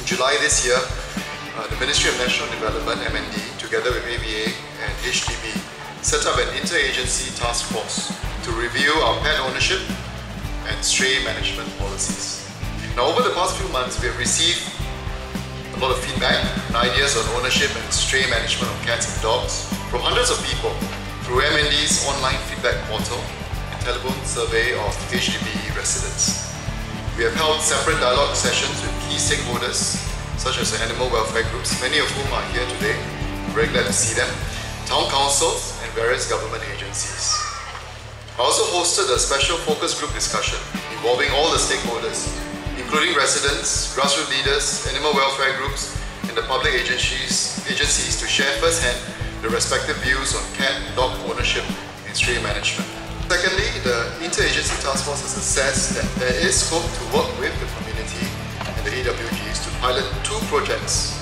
In July this year, uh, the Ministry of National Development, MND, together with AVA and HDB, set up an interagency task force to review our pet ownership and stray management policies. Now, over the past few months, we have received a lot of feedback and ideas on ownership and stray management of cats and dogs from hundreds of people through MND's online feedback portal and telephone survey of HDB residents. We have held separate dialogue sessions key stakeholders such as the animal welfare groups, many of whom are here today. Very glad to see them, town councils, and various government agencies. I also hosted a special focus group discussion involving all the stakeholders, including residents, grassroots leaders, animal welfare groups, and the public agencies, agencies to share firsthand the respective views on cat and dog ownership and stray management. Secondly, the Interagency Task Force has assessed that there is scope to work with the community AWGs to pilot two projects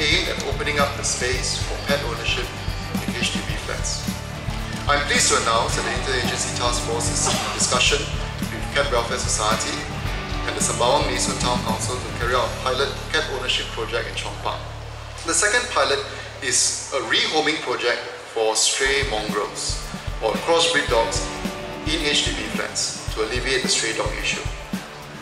aimed at opening up the space for pet ownership in HDB flats. I'm pleased to announce that the Interagency Task Force is in discussion with Cat Welfare Society and the Sembawang Nee Soon Town Council to carry out a pilot cat ownership project in Chong Pang. The second pilot is a rehoming project for stray mongrels or crossbreed dogs in HDB flats to alleviate the stray dog issue.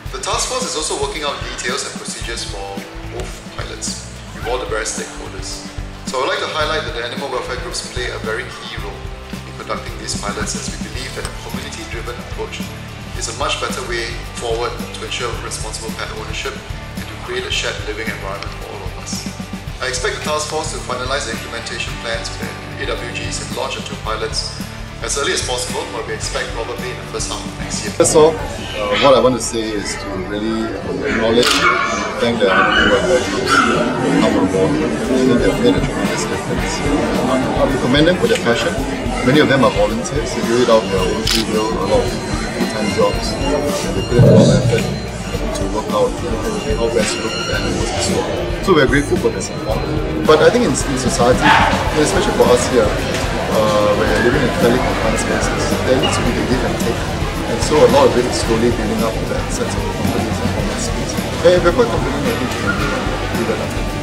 The task force is also working out details and procedures for both pilots with all the various stakeholders. So I would like to highlight that the animal welfare groups play a very key role in conducting these pilots as we believe that a community-driven approach is a much better way forward to ensure responsible pet ownership and to create a shared living environment for all of us. I expect the task force to finalize the implementation plans with the AWGs and launch the two pilots as early as possible, but we expect probably in the first half of next year. That's all. Uh, what I want to say is to really acknowledge and thank the groups who come on board. I they've made a tremendous difference. Uh, I commend them for their passion. Many of them are volunteers. They do it out of their own free will, a lot of full-time jobs, and they put in a lot of effort to work out how best to look at animals and so on. So we're grateful for their support. But I think in, in society, especially for us here, uh, when you're living in fairly confined spaces, there needs to be the give and take. And so a lot of it is slowly building up that sense of confidence and honesty. And we're quite confident that we can do that.